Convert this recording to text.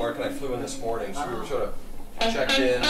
Mark and I flew in this morning, so we were sort of checked in,